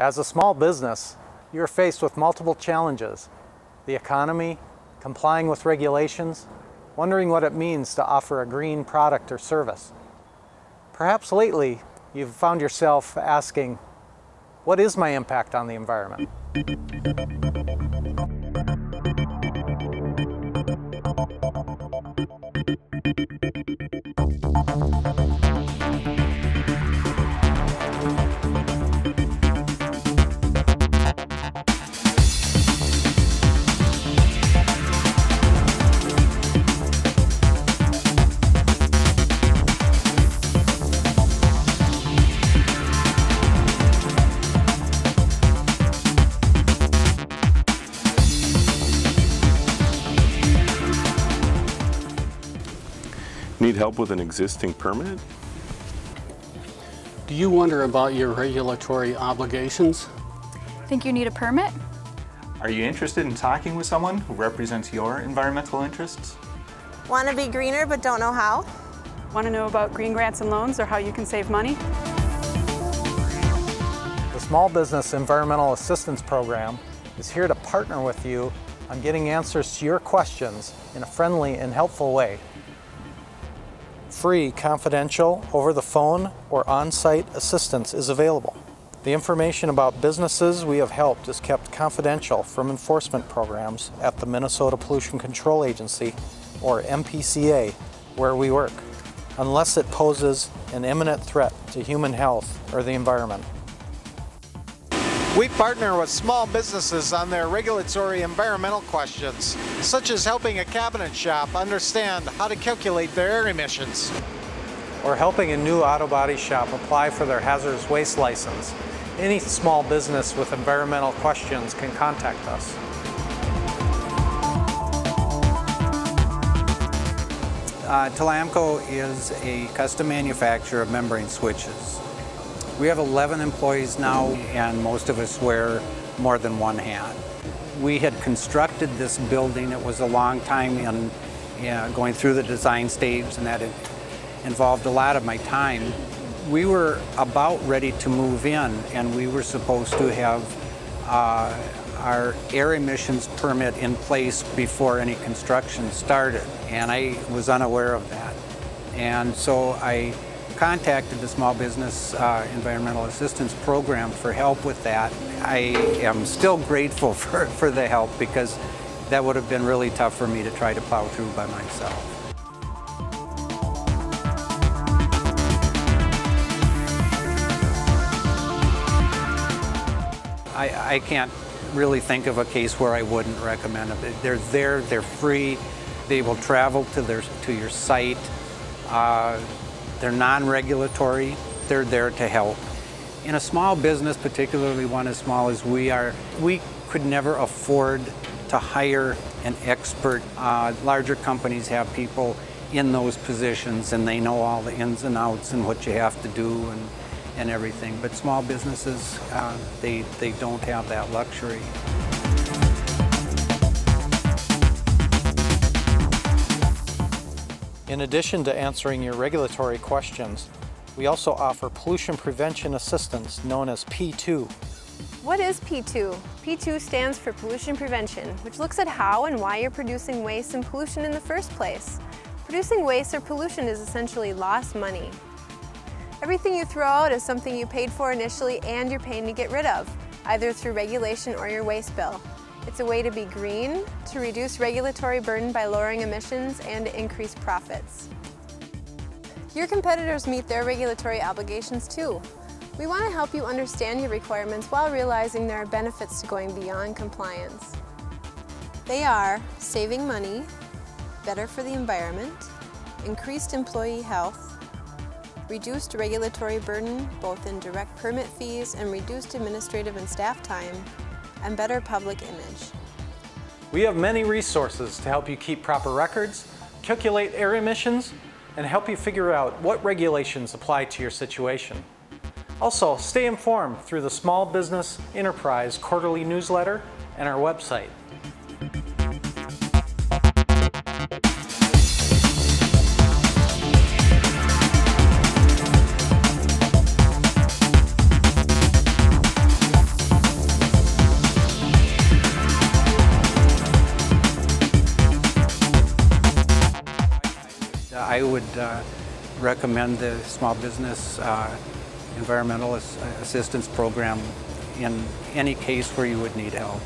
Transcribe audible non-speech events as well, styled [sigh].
As a small business, you're faced with multiple challenges. The economy, complying with regulations, wondering what it means to offer a green product or service. Perhaps lately, you've found yourself asking, what is my impact on the environment? Need help with an existing permit? Do you wonder about your regulatory obligations? Think you need a permit? Are you interested in talking with someone who represents your environmental interests? Want to be greener but don't know how? Want to know about green grants and loans or how you can save money? The Small Business Environmental Assistance Program is here to partner with you on getting answers to your questions in a friendly and helpful way. Free, confidential, over the phone, or on-site assistance is available. The information about businesses we have helped is kept confidential from enforcement programs at the Minnesota Pollution Control Agency, or MPCA, where we work, unless it poses an imminent threat to human health or the environment. We partner with small businesses on their regulatory environmental questions, such as helping a cabinet shop understand how to calculate their air emissions. Or helping a new auto body shop apply for their hazardous waste license. Any small business with environmental questions can contact us. Uh, Telamco is a custom manufacturer of membrane switches. We have 11 employees now and most of us wear more than one hat. We had constructed this building. It was a long time in going through the design stage and that involved a lot of my time. We were about ready to move in and we were supposed to have uh, our air emissions permit in place before any construction started and I was unaware of that. And so I contacted the Small Business uh, Environmental Assistance Program for help with that. I am still grateful [laughs] for, for the help because that would have been really tough for me to try to plow through by myself. I, I can't really think of a case where I wouldn't recommend them. They're there, they're free, they will travel to, their, to your site. Uh, they're non-regulatory. They're there to help. In a small business, particularly one as small as we are, we could never afford to hire an expert. Uh, larger companies have people in those positions and they know all the ins and outs and what you have to do and, and everything. But small businesses, uh, they, they don't have that luxury. In addition to answering your regulatory questions, we also offer pollution prevention assistance known as P2. What is P2? P2 stands for pollution prevention, which looks at how and why you're producing waste and pollution in the first place. Producing waste or pollution is essentially lost money. Everything you throw out is something you paid for initially and you're paying to get rid of, either through regulation or your waste bill. It's a way to be green, to reduce regulatory burden by lowering emissions, and to increase profits. Your competitors meet their regulatory obligations too. We want to help you understand your requirements while realizing there are benefits to going beyond compliance. They are saving money, better for the environment, increased employee health, reduced regulatory burden both in direct permit fees and reduced administrative and staff time, and better public image. We have many resources to help you keep proper records, calculate air emissions, and help you figure out what regulations apply to your situation. Also, stay informed through the Small Business Enterprise quarterly newsletter and our website. I would uh, recommend the Small Business uh, Environmental Assistance Program in any case where you would need help.